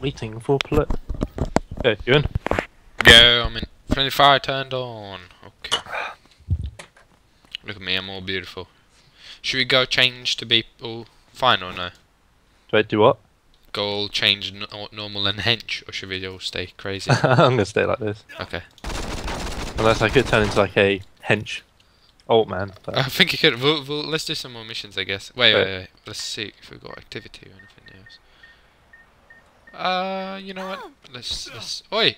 Waiting for play. Hey, you in? Yeah, I'm in. Friendly fire turned on. Okay. Look at me, I'm all beautiful. Should we go change to be all fine or no? Do I do what? Go all change normal and hench, or should we all stay crazy? I'm gonna stay like this. okay. Unless I could turn into like a hench old man. But I think you could. We'll, we'll, let's do some more missions, I guess. Wait, wait, Right. wait. Let's see if we've got activity or anything else. Uh, you know what? Let's. let's oi!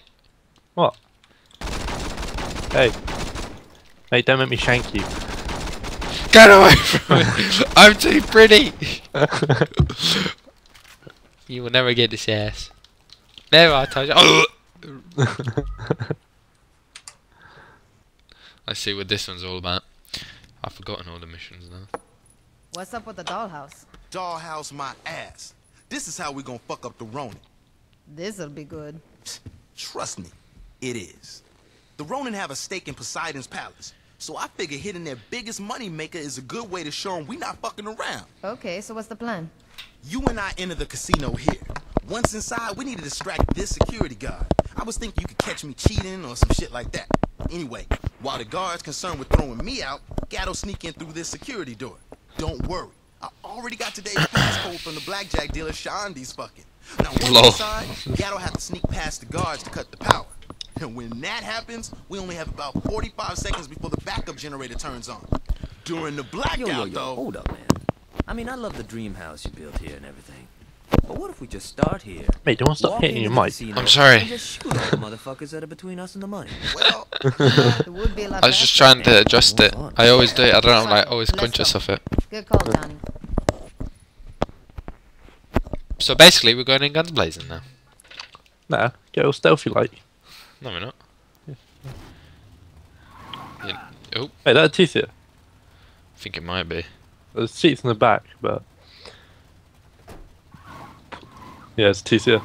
what? Hey. Hey, don't make me shank you. Get away from me! I'm too pretty! You will never get this ass. Never, I told you. Let's see what this one's all about. I've forgotten all the missions now. What's up with the dollhouse? Dollhouse my ass. This is how we gonna fuck up the Ronin. This'll be good. Trust me, it is. The Ronin have a stake in Poseidon's palace, so I figure hitting their biggest money maker is a good way to show them we not fucking around. Okay, so what's the plan? You and I enter the casino here. Once inside, we need to distract this security guard. I was thinking you could catch me cheating or some shit like that. Anyway, while the guard's concerned with throwing me out, Gatto sneak in through this security door. Don't worry. I already got today's passcode from the blackjack dealer Shaundi's fucking. Now once Lol. inside, Gatto have to sneak past the guards to cut the power. And when that happens, we only have about 45 seconds before the backup generator turns on. During the blackout, Yo, yo, yo, though. hold up, man. I mean, I love the dream house you built here and everything. But what if we just start here? Mate, don't stop hitting your mic. I'm sorry. Just shoot all the motherfuckers that are between us and the money. Well, It would be a lot I was just trying to adjust it. I always do it. I don't know. I'm like always Let's conscious go. of it. Good call, Donnie. So basically, we're going in guns blazing now. Nah, get all stealthy like. No, we're not. Yeah. Oh, Hey, that teeth here. I think it might be. There's seats in the back, but. Yeah, it's teeth here.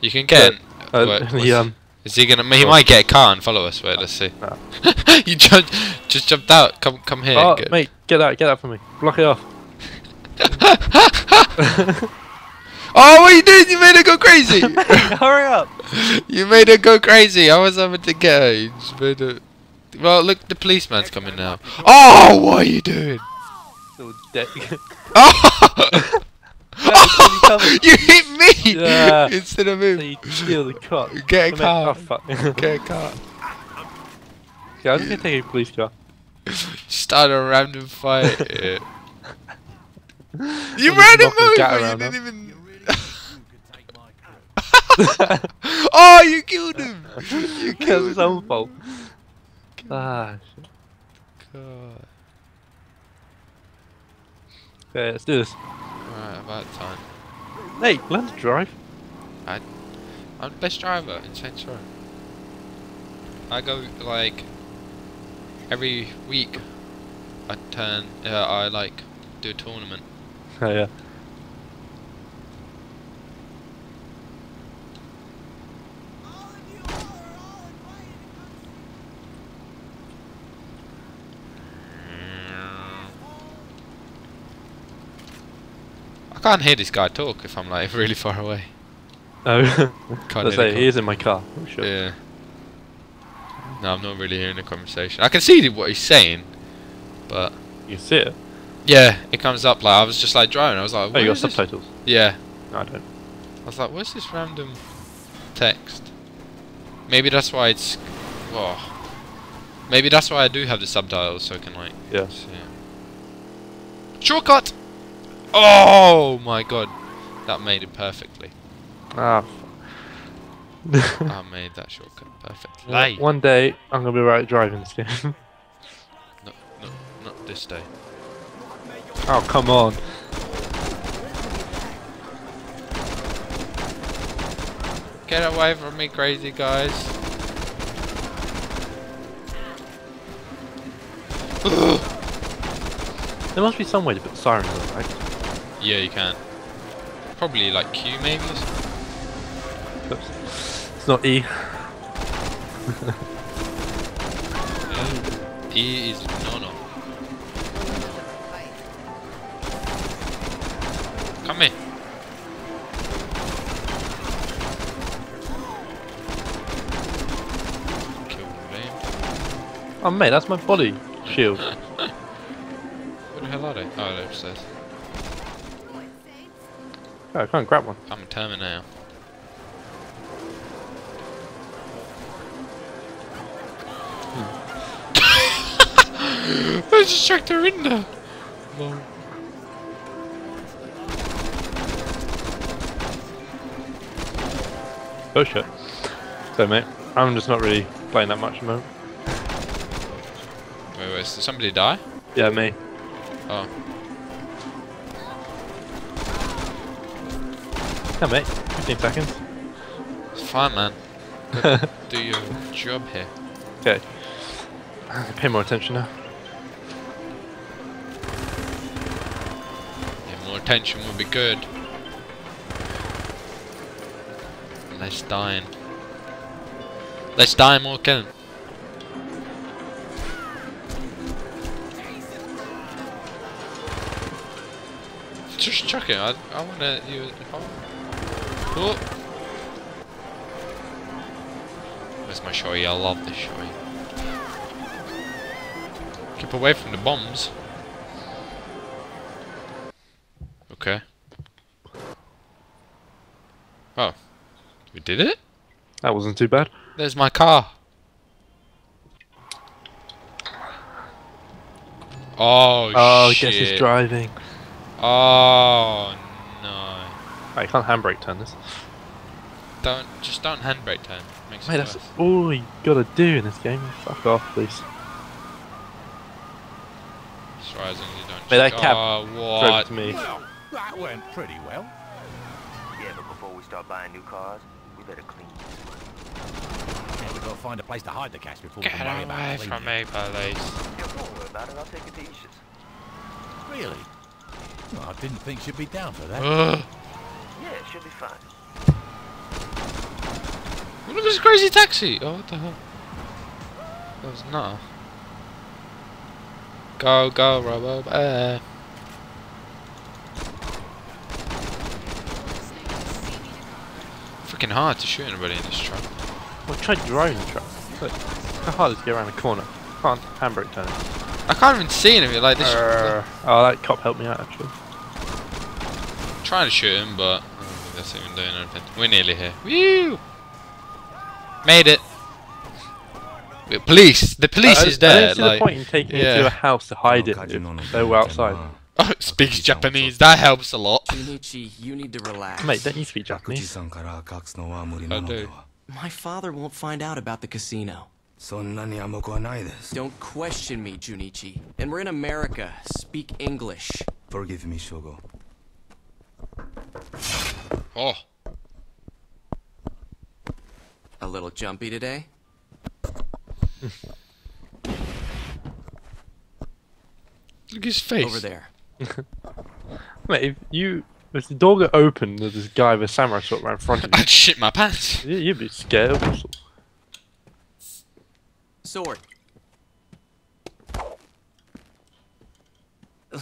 You can get. in. Uh, Wait, he, um, Is he gonna? He might get a car and follow us. Wait, let's see. Nah. you jumped, just jumped out. Come, come here. oh, Good. mate, get that, get that for me. Block it off. Oh, what are you doing? You made her go crazy. Hurry up! you made her go crazy. I was having to get her. You just made her. Well, look, the policeman's coming now. Oh, what are you doing? Little dick. Oh, coming. you hit me Yeah. instead of So you steal the car. Get a Come car. here. Oh, fuck. Get a car. yeah, I'm just gonna take a police car. Start a random fight. You I'll ran just him knock the over. You didn't now. even. oh, you killed him. You killed his own fault. Ah, shit. God. Okay, let's do this. Alright, about time. Hey, learn to drive. I'm the best driver in Saints Row. I go like every week. I turn. Uh, I like do a tournament. Oh, yeah. I can't hear this guy talk if I'm like really far away. Oh, Can't let's hear the say he is in my car. Oh, shit. Yeah. No, I'm not really hearing the conversation. I can see what he's saying, but You see it. yeah, it comes up like I was just like driving. I was like, Oh, you got is this?" subtitles. Yeah, No, I don't. I was like, what's this random text? Maybe that's why it's. Whoa. Maybe that's why I do have the subtitles so I can like. Yeah. See it. Shortcut. Oh my god, that made it perfectly. Ah. I made that shortcut perfectly. One day, I'm gonna be right at driving this game. No, no, not this day. oh, come on. Get away from me, crazy guys. There must be some way to put sirens on, right? Yeah, you can. Probably like Q maybe or It's not E. yeah. E is no no. Come here. Oh mate, that's my body shield. Where the hell are they? Oh, they're upstairs. Oh, I can't grab one. I'm a Terminator. I just checked her in there. Lol. Oh shit. So mate, I'm just not really playing that much at the moment. Wait, wait, did somebody die? Yeah, me. Oh, Yeah mate, 15 seconds. it's fine, man. Do your job here. Okay. Pay more attention now. Yeah, more attention would be good. Less dying. Less dying, more killing. Just chuck it. I, I wanna you. Oh. Where's my showy? I love this showy. Keep away from the bombs. Okay. Oh. We did it? That wasn't too bad. There's my car. Oh, Oh, shit. guess he's driving. Oh, no. Oh, you can't handbrake turn this. Don't, just don't handbrake turn. Makes Mate, it that's worse. all you gotta do in this game. Fuck off, please. Just rising, you don't Mate, that check- cab Oh, ah, Drove what? me. Well, that went pretty well. Yeah, but before we start buying new cars, we better clean this one. Yeah, we've got to find a place to hide the cash before Get we can worry away about from me, police. Yeah, don't worry about it. I'll take it to Aisha's. Really? Well, I didn't think she'd be down for that. Ugh. Yeah, it should be fine. Look at this crazy taxi! Oh, what the hell? That was not. Go, go, Robo. Uh. Freaking hard to shoot anybody in this truck. Well, try driving the truck. Look, how hard is to get around the corner? Can't handbrake turn it. I can't even see anything like this. Err. oh, that cop helped me out actually. trying to shoot him, but this even though an adventure. We're nearly here. Woo! Made it! The police! The police uh, is there! I like, the point in taking yeah. it to a house to hide it they were outside. Oh, speaks Japanese, that helps a lot. Jyunichi, you need to relax. Mate, don't you speak Japanese? I do. My father won't find out about the casino. Don't question me, Jyunichi. And we're in America. Speak English. Forgive me, Shogo. Oh, A little jumpy today? look at his face. Over there. Mate, if you if the door got open, there's this guy with a samurai sword right in front of you. I'd shit my pants. you- You'd be scared. Sword.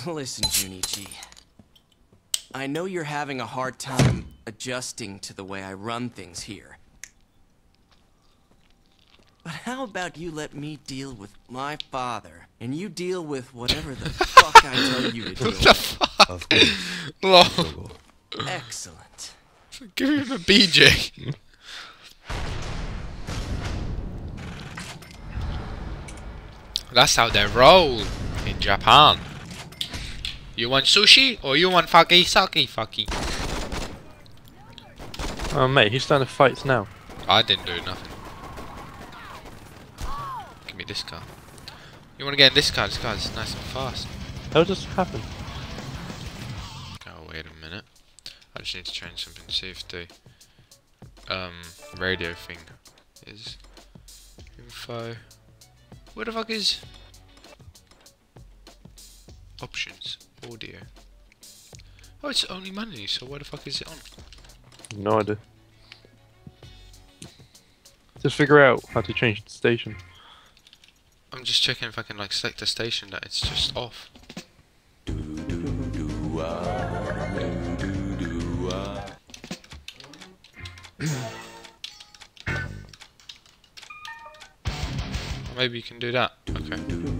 Listen, Jyunichi. I know you're having a hard time adjusting to the way I run things here. But how about you let me deal with my father, and you deal with whatever the fuck I tell you to deal with? Of course, Lol. Excellent. Give him a BJ. That's how they roll in Japan. You want sushi or you want fucky sucky fucky? Oh mate, he's starting to fights now. I didn't do nothing. Give me this car. You want to get in this car? This car's nice and fast. How does this happen? Oh, wait a minute. I just need to change something to see if the um, radio thing is info. Where the fuck is options audio? Oh, it's only manually. So why the fuck is it on? No idea. Just figure out how to change the station. I'm just checking if I can like select a station that it's just off. maybe you can do that. Okay.